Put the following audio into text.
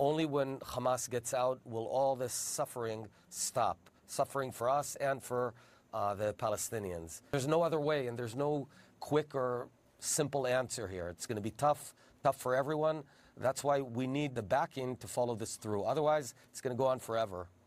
Only when Hamas gets out will all this suffering stop. Suffering for us and for uh, the Palestinians. There's no other way, and there's no quick or simple answer here. It's going to be tough, tough for everyone. That's why we need the backing to follow this through. Otherwise, it's going to go on forever.